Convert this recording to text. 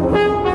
Música